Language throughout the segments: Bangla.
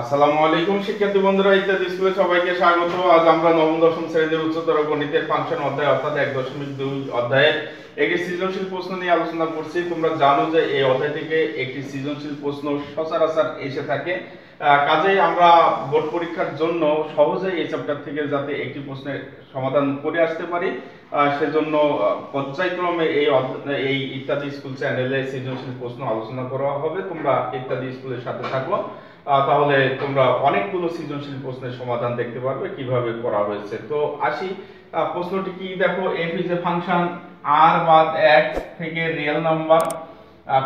আসসালামু আলাইকুম, শিক্ষার্থী বন্ধুরা, ইত্যাদি স্কুলে সবাইকে স্বাগত। আজ আমরা নবম, দশম শ্রেণির উচ্চতর গণিতের ফাংশন অধ্যায়, অর্থাৎ এক দশমিক দুই অধ্যায়ের একটি সৃজনশীল প্রশ্ন নিয়ে আলোচনা করছি। তোমরা জানো যে এই অধ্যায় থেকে একটি সৃজনশীল প্রশ্ন সচরাচর এসে থাকে। কাজেই আমরা বোর্ড পরীক্ষার জন্য সহজেই এই চ্যাপ্টার থেকে যাতে একটি প্রশ্নের সমাধান করে আসতে পারি। সেজন্য পর্যায়ক্রমে এই এই ইত্যাদি স্কুল চ্যানেলে সৃজনশীল প্রশ্ন আলোচনা করা হবে। তোমরা ইত্যাদি স্কুলের সাথে থাকো। তাহলে তোমরা অনেকগুলো সৃজনশীল প্রশ্নের সমাধান দেখতে পারবে, কীভাবে করা হয়েছে। তো আসি প্রশ্নটি কি? দেখো f is a function R বাদ এক থেকে রিয়েল নাম্বার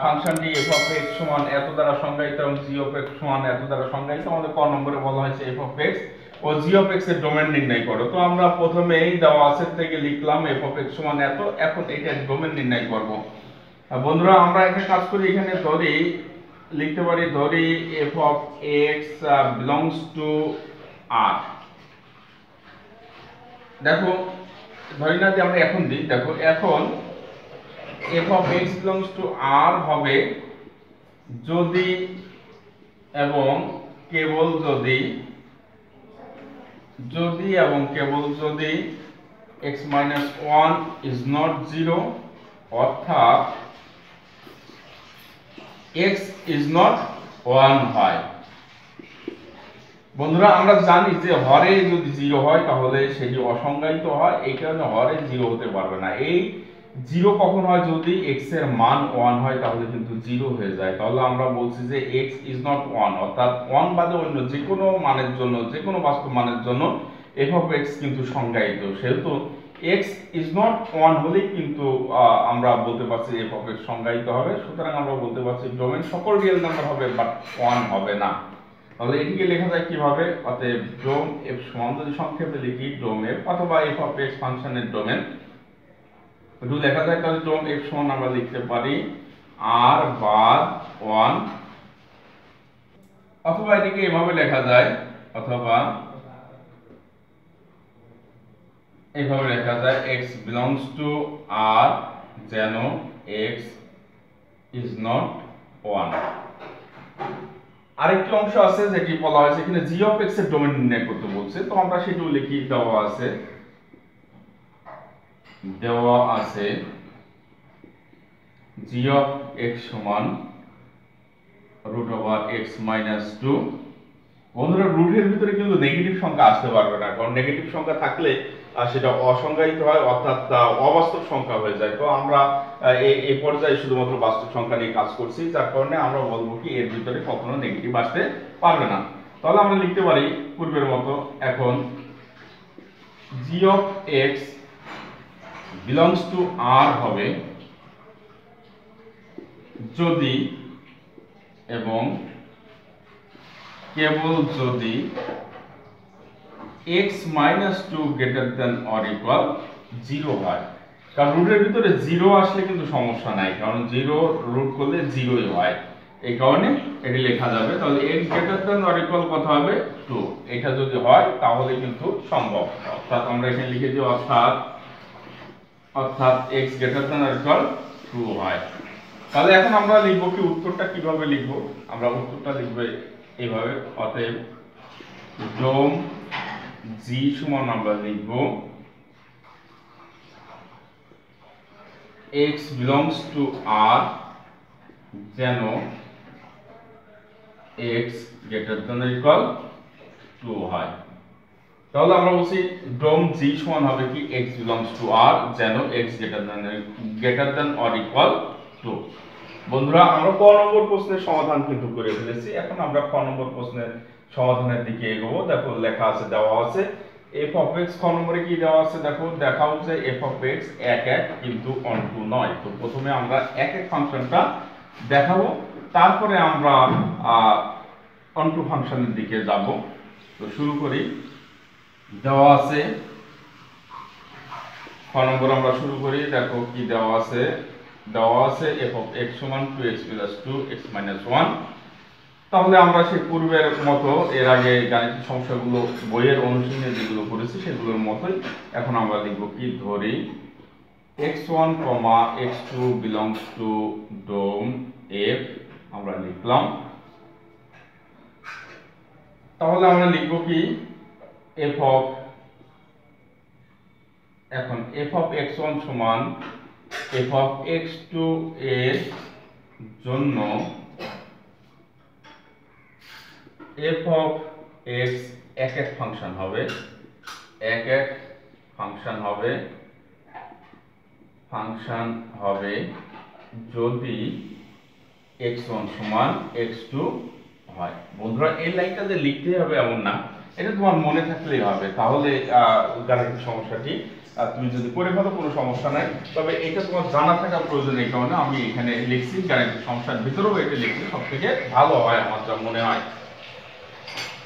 ফাংশনটি এফ অফ এক্স সমান এত দ্বারা সংজ্ঞায়িত এবং জি অফ এক্স সমান এত দ্বারা সংজ্ঞায়িত। আমাদের ক নম্বরে বলা হয়েছে এফ অফ এক্স ও জি অফ এক্সের ডোমেন নির্ণয় করো। তো আমরা প্রথমেই দেওয়া আছে থেকে লিখলাম এফ অফ এক্স সমান এত, এখন এটা ডোমেন নির্ণয় করব। বন্ধুরা, আমরা একটা কাজ করি, এখানে ধরি লিখতে পারি ধরি f of x belongs to R দেখো, ধরি না যে আমরা এখন দিই, দেখো, এখন f of x belongs to R হবে যদি এবং কেবল যদি যদি এবং কেবল যদি x minus one is not zero অর্থাৎ x ইজ নট ওয়ান হয়। বন্ধুরা, আমরা জানি যে হরে যদি জিরো হয়, তাহলে সেটি অসংজ্ঞায়িত হয়। এই কারণে হরে জিরো হতে পারবে না। এই জিরো কখন হয়? যদি এক্সের মান ওয়ান হয়, তাহলে কিন্তু জিরো হয়ে যায়। তাহলে আমরা বলছি যে এক্স ইজ নট ওয়ান অর্থাৎ ওয়ান বাদে অন্য যে কোনো মানের জন্য যে কোনো বাস্তব মানের জন্য এফ এক্স কিন্তু সংজ্ঞায়িত। সেহেতু এক্স ইজ নট ওয়ান হলেই কিন্তু আমরা বলতে পারছি এফ অফ এক্স সংজ্ঞায়িত হবে। সুতরাং আমরা বলতে পারছি ডোমেন সকল রিয়েল নাম্বার হবে বাট ওয়ান হবে না। তাহলে এটিকে লেখা যায় কীভাবে? অতএব ডোম এফ সমান যদি সংক্ষেপে লিখি ডোম এফ অথবা এফ অফ এক্স ফাংশনের ডোমেন একটু লেখা যায় তাহলে ডোম এফ সমান আমরা লিখতে পারি আর বাদ ওয়ান অথবা এটিকে এভাবে লেখা যায়, অথবা এইভাবে লেখা যায় এক্স বিলংস টু আর যেন এক্স ইজ নট ওয়ান আরেকটি অংশ আছে যেটি বলা হয়েছে, এখানে জি অফ এক্সের ডোমেন নির্ণয় করতে বলছে। তো আমরা সেটিও লিখি, দেওয়া আছে। দেওয়া আছে জি অফ এক্স সমান root over x minus two বন্ধুরা রুটের ভিতরে কিন্তু নেগেটিভ সংখ্যা আসতে পারবে না, কারণ নেগেটিভ সংখ্যা থাকলে সেটা অসংজ্ঞায়িত হয়, অর্থাৎ অবাস্তব সংখ্যা হয়ে যায়। তো আমরা এই পর্যায়ে শুধুমাত্র বাস্তব সংখ্যা নিয়ে কাজ করছি, যার কারণে আমরা বলব কি, এর ভিতরে কখনো নেগেটিভ আসতে পারবে না। তাহলে আমরা লিখতে পারি পূর্বের মতো, এখন g of x belongs to R হবে যদি এবং কেবল যদি x minus two greater than or equal zero হয়। কারণ রুটের ভিতরে জিরো আসলে কিন্তু সমস্যা নাই, কারণ জিরো রুট করলে জিরোই হয়। এই কারণে এটি লেখা যাবে। তাহলে x greater than or equal কত হবে? টু এটা যদি হয়, তাহলে কিন্তু সম্ভব। অর্থাৎ আমরা এখানে লিখে দিই, অর্থাৎ অর্থাৎ x greater than or equal two হয়। তাহলে এখন আমরা লিখব কি, উত্তরটা কীভাবে লিখব? আমরা উত্তরটা লিখব এইভাবে অতএব ডোম জি সমান আমরা লিখব x belongs to r যেন greater than or equal 2 হয়। তাহলে আমরা বলছি ডোম জি সমান হবে কি x belongs to r যেন x greater than greater than or equal 2 বন্ধুরা, আমরা ক নম্বর প্রশ্নের সমাধান কিন্তু করে ফেলেছি। এখন আমরা ক নম্বর প্রশ্নের সমাধানের দিকে এগোবো। দেখো লেখা আছে, দেওয়া আছে। এফ অফ এক্স ক নম্বরে কি দেওয়া আছে? দেখো, দেখাও যে এফ অফ এক্স এক এক কিন্তু অন টু নয়। তো প্রথমে আমরা এক এক ফাংশনটা দেখাবো। তারপরে আমরা অন টু ফাংশনের দিকে যাব। তো শুরু করি। দেওয়া আছে ক নম্বর আমরা শুরু করি। দেখো কি দেওয়া আছে? দেওয়া আছে এফ অফ এক্স সমান two x plus two x minus one তাহলে আমরা সেই পূর্বের মতো এর আগে গাণিতিক সমস্যাগুলো বইয়ের অনুশীলনে যেগুলো করেছি সেগুলোর মতোই এখন আমরা লিখব কি? ধরি x1, x2 belongs two dom F আমরা লিখলাম। তাহলে আমরা লিখব কি? এফ অফ এখন এফ অফ এক্স ওয়ান সমান এফ অফ এক্স টু এর জন্য এফ অফ এক্স এক এক ফাংশন হবে, এক এক ফাংশন হবে ফাংশন হবে যদি এক্স ওয়ান সমান এক্স টু হয়। বন্ধুরা, এই লাইনটা যে লিখতে হবে এমন না, এটা তোমার মনে থাকলেই হবে। তাহলে গাণিতিক সমস্যাটি? তুমি যদি করে ফেলো কোনো সমস্যা নাই। তবে এটা তোমার জানা থাকা প্রয়োজন এই কারণে আমি এখানে লিখছি গাণিতিক সমস্যার ভিতরেও এটা লিখলে সব থেকে ভালো হয়, আমার যা মনে হয়।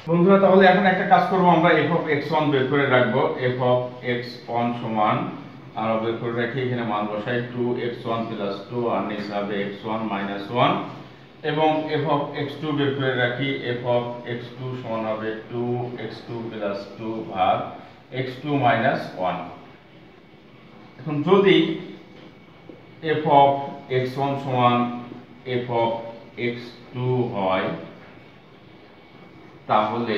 বন্ধুরা, তাহলে এখন একটা কাজ করব আমরা এফ অফ এক্স ওয়ান বের করে রাখব। এফ অফ এক্স ওয়ান সমান আমরা বের করে রাখি, এখানে মান বসাই two x one plus two আর নিচে হবে এক্স ওয়ান মাইনাস ওয়ান এবং এফ অফ এক্স টু বের করে রাখি এফ অফ এক্স টু সমান হবে two x two plus two ভাগ এক্স টু মাইনাস ওয়ান এখন যদি এফ অফ এক্স ওয়ান সমান এফ অফ এক্স টু হয় তাহলে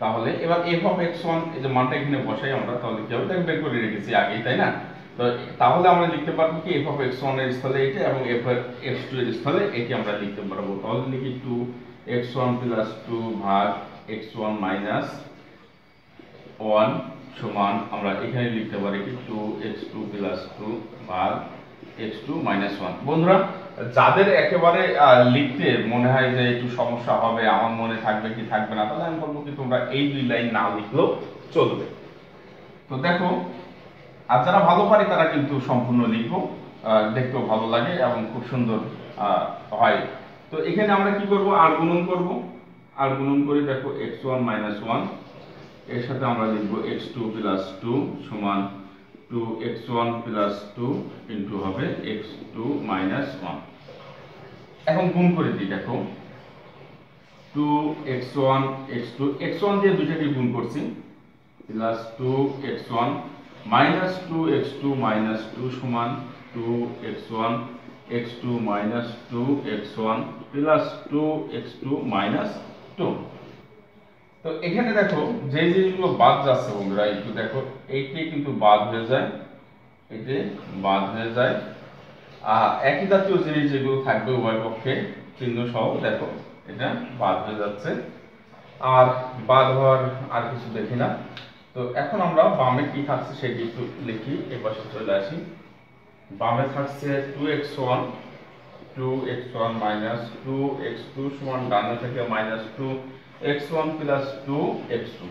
তাহলে এবার এফ অফ এক্স ওয়ান এই যে মানটা এখানে বসাই আমরা, তাহলে কি হবে? তাকে বের করে রেখেছি আগেই, তাই না? তো তাহলে আমরা লিখতে পারব কি এফ অফ এক্স ওয়ানের স্থলে এটা এবং এফ এক্স টু এর স্থলে এটি আমরা লিখতে পারব। তাহলে লিখি two x one plus two ভাগ এক্স ওয়ান মাইনাস ওয়ান সমান, আমরা এখানে লিখতে পারি কি two x two plus two ভাগ এক্স টু মাইনাস ওয়ান বন্ধুরা, যাদের একেবারে লিখতে মনে হয় যে একটু সমস্যা হবে, আমার মনে থাকবে কি থাকবে না, তাহলে আমি বলব কি তোমরা এই দুই লাইন না লিখলেও চলবে। তো দেখো, আর যারা ভালো পারে তারা কিন্তু সম্পূর্ণ লিখব দেখতেও ভালো লাগে এবং খুব সুন্দর হয়। তো এখানে আমরা কি করব? আর গুণন করব। আর গুণন করে দেখো এক্স ওয়ান মাইনাস ওয়ানের সাথে আমরা লিখব এক্স টু প্লাস টু সমান two x one plus two into হবে এক্স টু মাইনাস ওয়ান এখন গুণ করে দিই, দেখো। Two x one x two x one দিয়ে দুইটাকে গুণ করছি। Plus two x one minus two x two minus two সমান two x one x two minus two x one plus two x two minus two তো এখানে দেখো যে জিনিসগুলো বাদ যাচ্ছে বন্ধুরা, একটু দেখো এইটি কিন্তু বাদ হয়ে যায় এটি বাদ হয়ে যায়। আর একই জাতীয় জিনিস যেগুলো থাকবে উভয় পক্ষে চিহ্ন সহ দেখো, এটা বাদ হয়ে যাচ্ছে। আর বাদ হওয়ার আর কিছু দেখি না। তো এখন আমরা বামে কি থাকছে সেটি একটু লিখি, এ পাশে চলে আসি। বামে থাকছে two x one two x one minus two x two সমান ডানে থেকে minus two x one plus two x two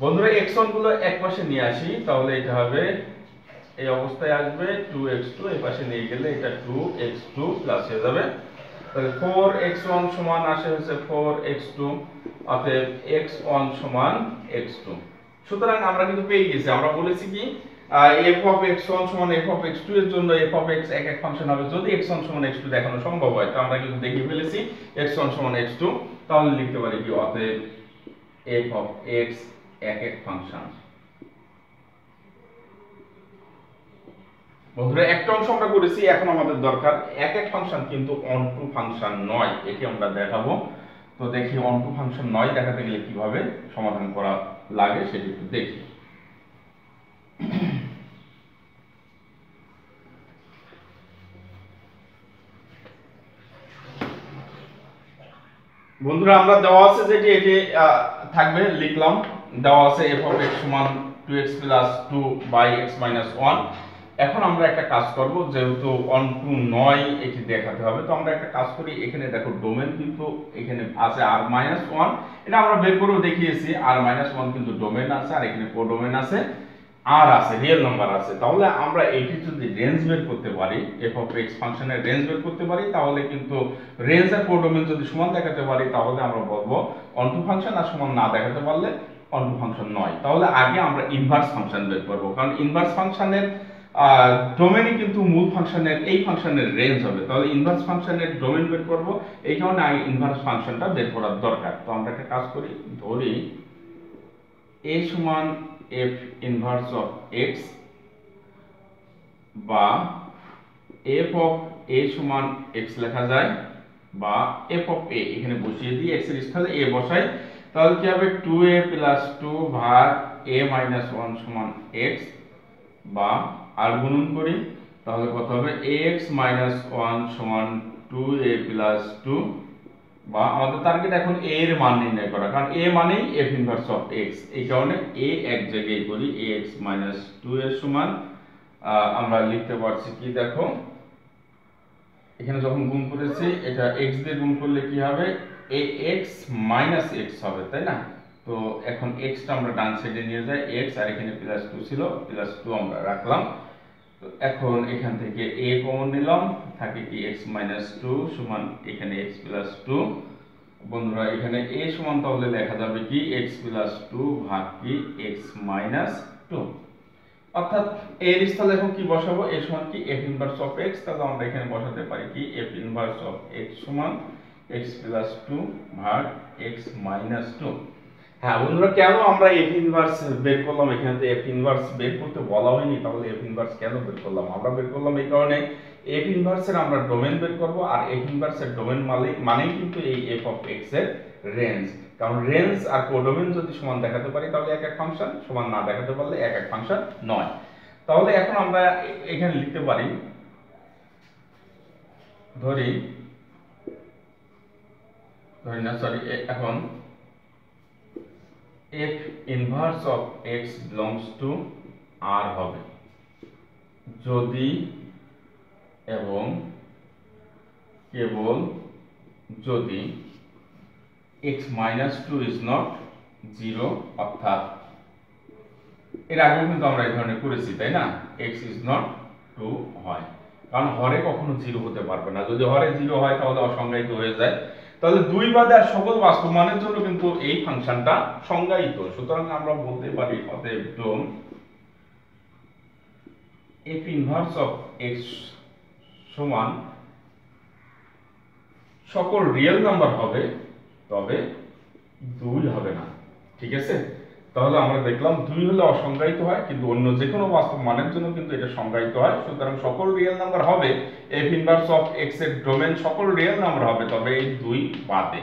বন্ধুরা এক্স ওয়ানগুলো এক পাশে নিয়ে আসি তাহলে এটা হবে এই অবস্থায় আসবে টু এক্স টু এই পাশে নিয়ে গেলে এটা টু এক্স টু প্লাস হয়ে যাবে। তাহলে ফোর এক্স ওয়ান সমান আসে হচ্ছে ফোর এক্স টু অতএব এক্স ওয়ান সমান এক্স টু সুতরাং আমরা কিন্তু পেয়ে গেছি আমরা বলেছি কি এফ অফ এক্স ওয়ান সমান এফ অফ এক্স টু এর জন্য এফ অফ এক্স এক এক ফাংশন হবে। যদি এক্স ওয়ান সমান এক্স টু দেখানো সম্ভব হয় তো আমরা কিন্তু দেখিয়ে ফেলেছি এক্স ওয়ান সমান এক্স টু তাহলে লিখতে পারি কি অতএব এফ অফ এক্স এক এক ফাংশন বন্ধুরা, একটা অংশ আমরা করেছি, এখন আমাদের দরকার এক এক ফাংশন কিন্তু অন টু ফাংশন নয় এটি আমরা দেখাবো। তো দেখি অন টু ফাংশন নয় দেখাতে গেলে কীভাবে সমাধান করা লাগে সেটি একটু দেখি। বন্ধুরা, আমরা দেওয়া আছে যেটি, এটি থাকবে, লিখলাম। দেওয়া আছে এফ অফ এক্স সমান two x plus two by x minus one এখন আমরা একটা কাজ করব, যেহেতু ওয়ান টু নয়, এটি দেখাতে হবে। তো আমরা একটা কাজ করি, এখানে দেখো ডোমেন কিন্তু এখানে আছে আর মাইনাস ওয়ান এটা আমরা বের করেও দেখিয়েছি আর মাইনাস ওয়ান কিন্তু ডোমেন আছে, আর এখানে কো ডোমেন আছে। আর আছে রিয়েল নাম্বার আছে, তাহলে আমরা এটি যদি রেঞ্জ বের করতে পারি এফ অফ এক্স ফাংশনের রেঞ্জ বের করতে পারি, তাহলে কিন্তু রেঞ্জ আর কোডোমেন যদি সমান দেখাতে পারি, তাহলে আমরা বলব অন্টু ফাংশন আর সমান না দেখাতে পারলে অন্টু ফাংশন নয়। তাহলে আগে আমরা ইনভার্স ফাংশন বের করব, কারণ ইনভার্স ফাংশনের ডোমেনই কিন্তু মূল ফাংশনের এই ফাংশনের রেঞ্জ হবে। তাহলে ইনভার্স ফাংশনের ডোমেন বের করব, এই কারণে আগে ইনভার্স ফাংশনটা বের করার দরকার। তো আমরা একটা কাজ করি, ধরি এ সমান এফ ইনভার্স অফ এক্স বা এফ অফ এ সমান এক্স লেখা যায় বা এফ অফ এ এখানে বসিয়ে দিই এক্সের স্থানে এ বসাই। তাহলে কি হবে? টু এ প্লাস টু ভাগ এ মাইনাস ওয়ান সমান এক্স বা আর গুণন করি। তাহলে কত হবে? এক্স মাইনাস ওয়ান সমান টু এ প্লাস টু বা আমাদের টার্গেট এখন এ এর মান নির্ণয় করা। কারণ এ মানেই এফ ইনভার্স অফ এক্স এই কারণে এ এক জায়গায় এ এক্স মাইনাস টু এর সমান। আমরা লিখতে পারছি কি দেখো? এখানে যখন গুণ করেছি, এটা এক্স দিয়ে গুণ করলে কি হবে? এ এক্স মাইনাস এক্স হবে, তাই না? তো এখন এক্সটা আমরা ডান সাইডে নিয়ে যাই। এক্স আর এখানে প্লাস টু ছিল প্লাস টু আমরা রাখলাম। তো এখন এখান থেকে এ কমন নিলাম, থাকে কি এক্স মাইনাস টু সমান এখানে এক্স প্লাস টু বন্ধুরা, এখানে এ সমান তাহলে লেখা যাবে কি এক্স প্লাস টু ভাগ কি এক্স মাইনাস টু অর্থাৎ এর স্থলে এখন কি বসাবো? এ সমান কি এফ ইনভার্স অফ এক্স তাহলে আমরা এখানে বসাতে পারি কি এফ ইনভার্স অফ এক্স সমান এক্স প্লাস টু ভাগ এক্স মাইনাস টু হ্যাঁ বন্ধুরা, কেন আমরা এফ ইনভার্স বের করলাম? এখানে এফ ইনভার্স বের করতে বলা হয়নি, তাহলে এফ ইনভার্স কেন বের করলাম? আমরা বের করলাম এই কারণে এফ ইনভার্সের আমরা ডোমেন বের করব, আর এফ ইনভার্সের ডোমেন মানে মানেই কিন্তু এই এফ অফ এক্সের রেঞ্জ কারণ রেঞ্জ আর কোডোমেন যদি সমান দেখাতে পারি, তাহলে এক এক ফাংশন সমান না দেখাতে পারলে এক এক ফাংশন নয়। তাহলে এখন আমরা এখানে লিখতে পারি, ধরি ধরি না সরি এখন f inverse of x belongs to r হবে। যদি এবং কেবল যদি x minus 2 is not 0 অর্থাৎ এর আগেও কিন্তু আমরা এই ধরনের করেছি, তাই না? X is not 2 হয়। কারণ হরে কখনো 0 হতে পারবে না। যদি হরে 0 হয়, তাহলে অসংজ্ঞায়িত হয়ে যায়। তাহলে দুই বাদে আর সকল বাস্তব মানের জন্য কিন্তু এই ফাংশনটা সংজ্ঞায়িত। সুতরাং আমরা বলতে পারি অতএব dom f inverse of x সমান সকল রিয়েল নাম্বার হবে, তবে দুই হবে না। ঠিক আছে? তাহলে আমরা দেখলাম দুই হলে অসংজ্ঞায়িত হয়, কিন্তু অন্য যে কোনো বাস্তব মানের জন্য কিন্তু এটা সংজ্ঞায়িত হয়। সুতরাং সকল রিয়েল নাম্বার হবে এফ ইনভার্স অফ এক্সের ডোমেন সকল রিয়েল নাম্বার হবে, তবে এই দুই বাদে।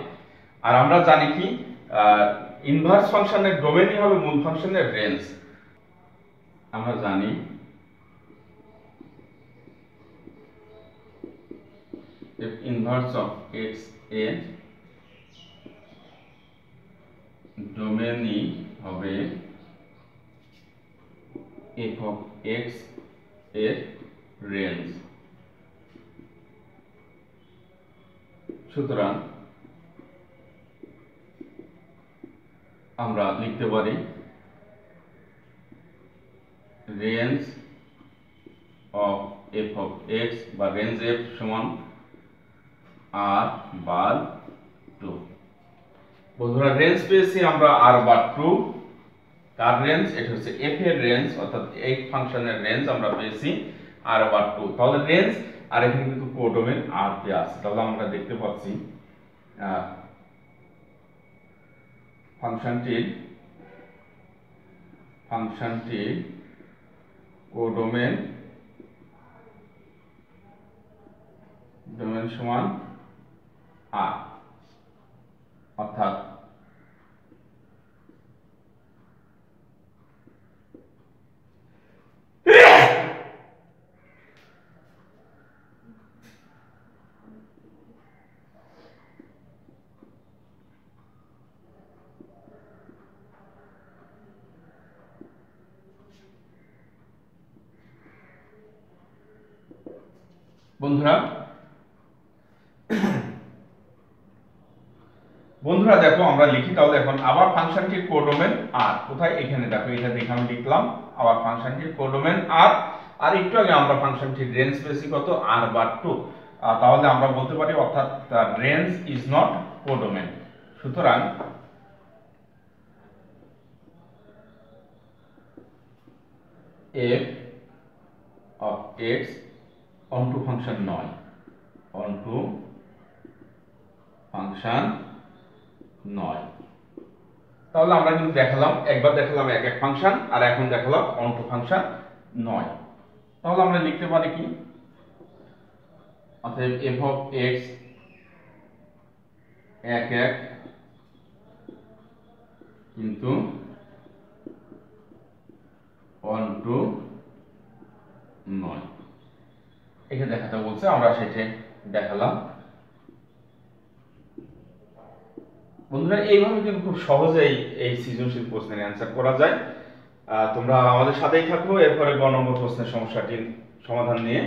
আর আমরা জানি কি ইনভার্স ফাংশনের ডোমেনই হবে মূল ফাংশনের রেঞ্জ আমরা জানি if inverse of x a ডোমেনই হবে f of x এর রেঞ্জ সুতরাং আমরা লিখতে পারি range of f of x বা রেঞ্জ এফ সমান আর বার টু বন্ধুরা রেঞ্জ পেয়েছি আমরা আর বার টু কার রেঞ্জ এটা হচ্ছে এফ এর রেঞ্জ অর্থাৎ এই ফাংশনের রেঞ্জ আমরা পেয়েছি আর বার টু তাহলে রেঞ্জ আর এখানে কিন্তু কোডোমেন আর দেওয়া আছে। তাহলে আমরা দেখতে পাচ্ছি ফাংশনটির ফাংশনটির কোডোমেন ডোমেন সমান আর অর্থাৎ বন্ধুরা বন্ধুরা দেখো আমরা লিখি তাহলে এখন আবার ফাংশনটির কোডোমেন আর। কোথায়? এখানে দেখো, এটা দেখে আমি লিখলাম, আবার ফাংশনটির কোডোমেন আর। আর একটু আগে আমরা ফাংশনটির রেঞ্জ পেয়েছি কত? আর বার টু তাহলে আমরা বলতে পারি, অর্থাৎ রেঞ্জ ইজ নট কোডোমেন সুতরাং f of x onto function নয়। অনটু ফাংশন নয়। তাহলে আমরা কিন্তু দেখালাম, একবার দেখালাম এক এক ফাংশন, আর এখন দেখালাম অনটু ফাংশন নয়। তাহলে আমরা লিখতে পারি কি? অতএব এফ অফ এক্স এক এক কিন্তু টু নয়। এখানে দেখাতে বলছে, আমরা সেটা দেখালাম। বন্ধুরা, এইভাবে কিন্তু খুব সহজেই এই সৃজনশীল প্রশ্নের অ্যান্সার করা যায়। তোমরা আমাদের সাথেই থাকো, এরপরে গ নম্বর প্রশ্নের সমস্যাটির সমাধান নিয়ে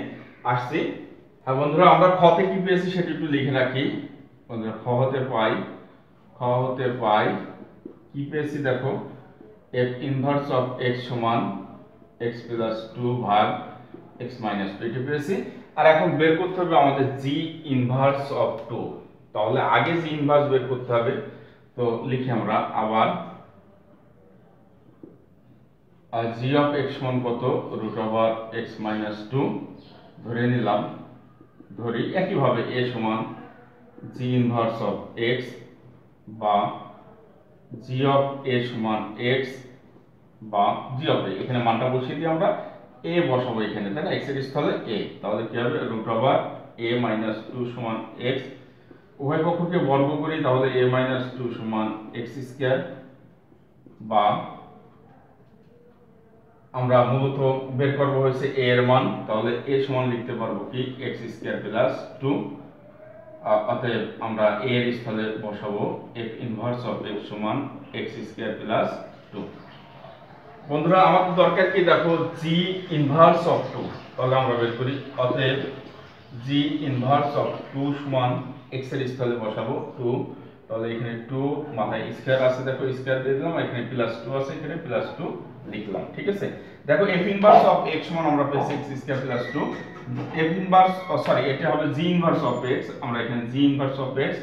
আসছি। হ্যাঁ বন্ধুরা, আমরা খতে কি পেয়েছি সেটি একটু লিখে রাখি। বন্ধুরা, খ হতে পাই, খ হতে পাই, কি পেয়েছি দেখো? এফ ইনভার্স অফ এক্স সমান এক্স প্লাস টু ভাগ এক্স মাইনাস টু এটি পেয়েছি। আর এখন বের করতে হবে আমাদের জি ইনভার্স অফ টু তাহলে আগে জি ইনভার্স বের করতে হবে। তো লিখি আমরা, আবার জি অফ এক্স সমান কত? Root over x minus two ধরে নিলাম। ধরি একইভাবে এ সমান জি ইনভার্স অফ এক্স বা জি অফ এ সমান এক্স বা জি অফ এখানে মানটা বসিয়ে দিই আমরা এ বসাবো এখানে, তাই না? এক্সের স্থলে এ তাহলে কি হবে? Root over a minus two সমান এক্স উভয় পক্ষকে বর্গ করি, তাহলে এ মাইনাস টু সমান এক্স স্কোয়ার বা আমরা মূলত বের করব হয়েছে এ এর মান, তাহলে এ সমান লিখতে পারব কি? এক্স স্কোয়ার প্লাস টু অতএব আমরা এ এর স্থলে বসাবো এফ ইনভার্স অফ এক্স সমান এক্স স্কোয়ার প্লাস টু বন্ধুরা আমাদের দরকার কি? দেখো জি ইনভার্স অফ টু তাহলে আমরা বের করি। অতএব জি ইনভার্স অফ টু সমান এক্সের স্থলে বসাবো টু তাহলে এখানে টু মাথায় স্কোয়ার আছে, দেখো স্কোয়ার দিয়ে দিলাম, এখানে প্লাস টু আছে, এখানে প্লাস টু লিখলাম, ঠিক আছে? দেখো এফ ইনভার্স অফ এক্স সমান আমরা পেয়েছি x square plus two f inverse sorry এটা হবে জি ইনভার্স অফ এক্স আমরা এখানে জি ইনভার্স অফ এক্স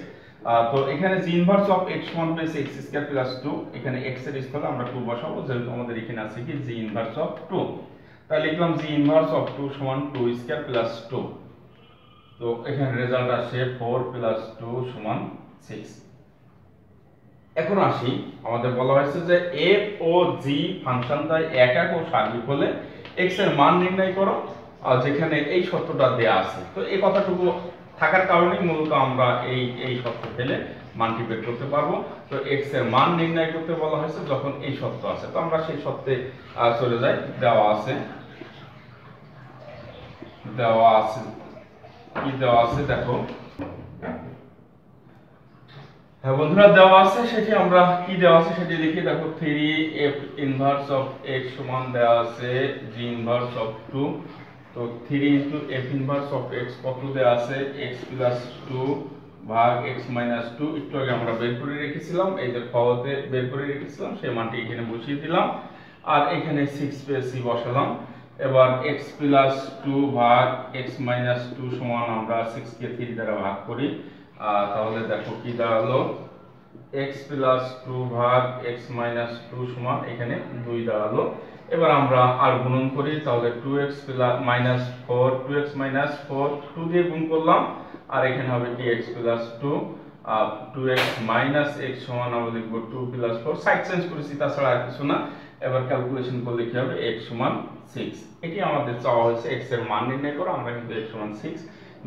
তো এখানে জি ইনভার্স অফ এক্স সমান পেয়েছি এক্স স্কোয়ার প্লাস টু এখানে এক্সের স্থলে আমরা টু বসাবো, যেহেতু আমাদের এখানে আছে কি জি ইনভার্স অফ টু তাহলে লিখলাম জি ইনভার্স অফ টু সমান টু স্কোয়ার প্লাস টু তো এখানে রেজাল্ট আসে ফোর প্লাস টু সমান সিক্স এখন আসি, আমাদের বলা হয়েছে যে এফ ও জি ফাংশন দ্বয় একক ও সার্বিক হলে এক্সের মান নির্ণয় করো, আর যেখানে এই সত্যটা দেয়া আছে। তো এই কথাটুকু থাকার কারণেই মূলত আমরা এই এই সত্য পেলে মানটি বের করতে পারব। তো এক্সের মান নির্ণয় করতে বলা হয়েছে যখন এই সত্য আছে। তো আমরা সেই সত্যে চলে যাই। দেওয়া আছে। দেওয়া আছে কি দেওয়া আছে দেখো। হ্যাঁ বন্ধুরা, দেওয়া আছে সেটি আমরা কি দেওয়া আছে সেটি লিখি দেখো three f inverse of x সমান দেওয়া আছে জি ইনভার্স অফ টু তো three into f inverse of x কত দেওয়া আছে? এক্স প্লাস টু ভাগ এক্স মাইনাস টু একটু আগে আমরা বের করে রেখেছিলাম, এই যে বের করে রেখেছিলাম, সেই মানটি এখানে বসিয়ে দিলাম। আর এখানে সিক্স পেয়েছি বসালাম। এবার এক্স প্লাস টু ভাগ এক্স মাইনাস টু সমান আমরা সিক্সকে থ্রি দ্বারা ভাগ করি। তাহলে দেখো কি দাঁড়াল? এক্স প্লাস টু ভাগ এক্স মাইনাস টু সমান এখানে দুই দাঁড়াল। এবার আমরা আর গুণন করি, তাহলে two x plus minus four two x minus four two দিয়ে গুণ করলাম। আর এখানে হবে কি x plus two two x minus সমান সাইড চেঞ্জ করেছি আর কিছু না। এবার ক্যালকুলেশন করলে কি হবে? সমান এটি আমাদের চাওয়া হয়েছে। এর মান নির্ণয় করো, আমরা কিন্তু সমান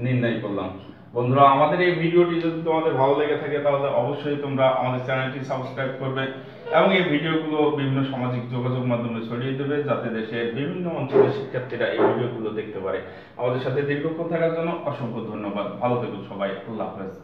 নির্ণয় করলাম। বন্ধুরা, আমাদের এই ভিডিওটি যদি তোমাদের ভালো লেগে থাকে, তাহলে অবশ্যই তোমরা আমাদের চ্যানেলটি সাবস্ক্রাইব করবে এবং এই ভিডিওগুলো বিভিন্ন সামাজিক যোগাযোগ মাধ্যমে ছড়িয়ে দেবে, যাতে দেশের বিভিন্ন অঞ্চলের শিক্ষার্থীরা এই ভিডিওগুলো দেখতে পারে। আমাদের সাথে দীর্ঘক্ষণ থাকার জন্য অসংখ্য ধন্যবাদ। ভালো থেকো সবাই। আল্লাহ হাফেজ।